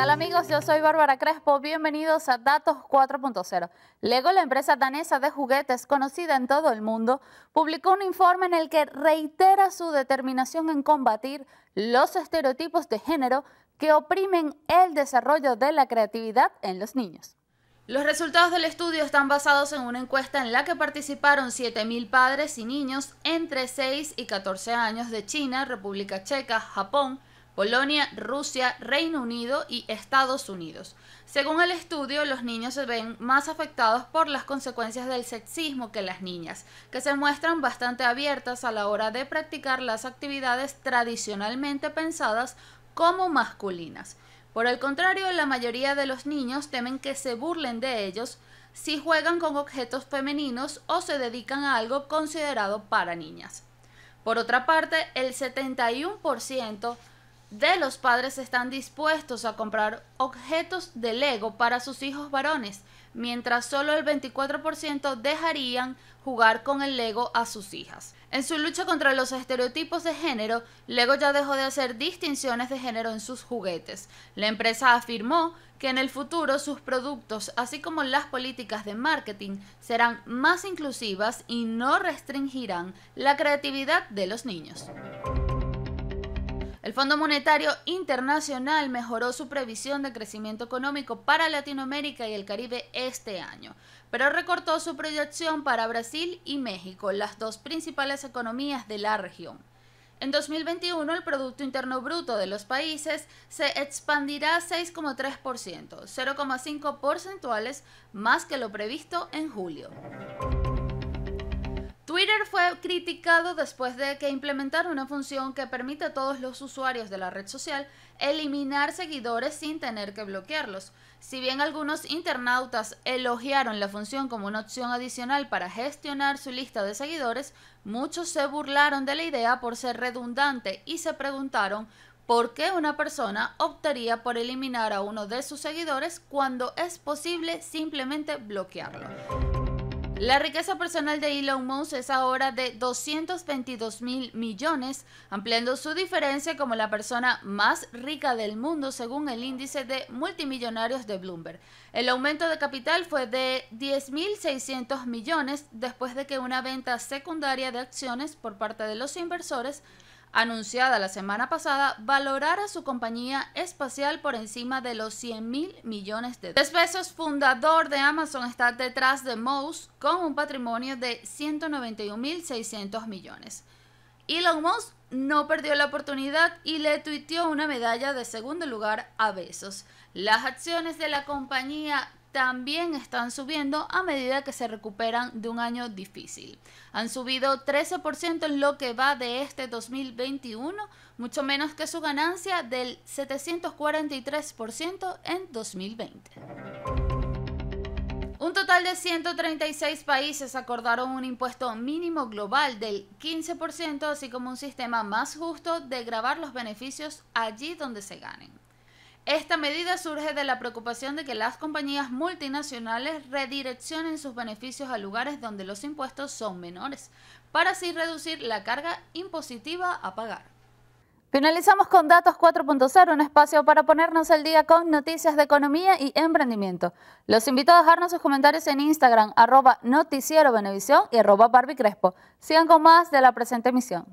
tal amigos? Yo soy Bárbara Crespo. Bienvenidos a Datos 4.0. Lego, la empresa danesa de juguetes conocida en todo el mundo, publicó un informe en el que reitera su determinación en combatir los estereotipos de género que oprimen el desarrollo de la creatividad en los niños. Los resultados del estudio están basados en una encuesta en la que participaron 7.000 padres y niños entre 6 y 14 años de China, República Checa, Japón, Polonia, Rusia, Reino Unido y Estados Unidos. Según el estudio, los niños se ven más afectados por las consecuencias del sexismo que las niñas, que se muestran bastante abiertas a la hora de practicar las actividades tradicionalmente pensadas como masculinas. Por el contrario, la mayoría de los niños temen que se burlen de ellos si juegan con objetos femeninos o se dedican a algo considerado para niñas. Por otra parte, el 71% de los padres están dispuestos a comprar objetos de Lego para sus hijos varones, mientras solo el 24% dejarían jugar con el Lego a sus hijas. En su lucha contra los estereotipos de género, Lego ya dejó de hacer distinciones de género en sus juguetes. La empresa afirmó que en el futuro sus productos, así como las políticas de marketing, serán más inclusivas y no restringirán la creatividad de los niños. El Fondo Monetario Internacional mejoró su previsión de crecimiento económico para Latinoamérica y el Caribe este año, pero recortó su proyección para Brasil y México, las dos principales economías de la región. En 2021 el Producto Interno Bruto de los países se expandirá 6,3%, 0,5 porcentuales más que lo previsto en julio. Twitter fue criticado después de que implementara una función que permite a todos los usuarios de la red social eliminar seguidores sin tener que bloquearlos. Si bien algunos internautas elogiaron la función como una opción adicional para gestionar su lista de seguidores, muchos se burlaron de la idea por ser redundante y se preguntaron por qué una persona optaría por eliminar a uno de sus seguidores cuando es posible simplemente bloquearlo. La riqueza personal de Elon Musk es ahora de 222 mil millones, ampliando su diferencia como la persona más rica del mundo según el índice de multimillonarios de Bloomberg. El aumento de capital fue de 10.600 millones después de que una venta secundaria de acciones por parte de los inversores anunciada la semana pasada, valorara su compañía espacial por encima de los 100 mil millones de dólares. Bezos, fundador de Amazon, está detrás de Mouse con un patrimonio de 191.600 millones. Elon Musk no perdió la oportunidad y le tuiteó una medalla de segundo lugar a Bezos. Las acciones de la compañía también están subiendo a medida que se recuperan de un año difícil. Han subido 13% en lo que va de este 2021, mucho menos que su ganancia del 743% en 2020. Un total de 136 países acordaron un impuesto mínimo global del 15%, así como un sistema más justo de grabar los beneficios allí donde se ganen. Esta medida surge de la preocupación de que las compañías multinacionales redireccionen sus beneficios a lugares donde los impuestos son menores, para así reducir la carga impositiva a pagar. Finalizamos con Datos 4.0, un espacio para ponernos al día con noticias de economía y emprendimiento. Los invito a dejarnos sus comentarios en Instagram, arroba noticiero y arroba Barbie Crespo. Sigan con más de la presente emisión.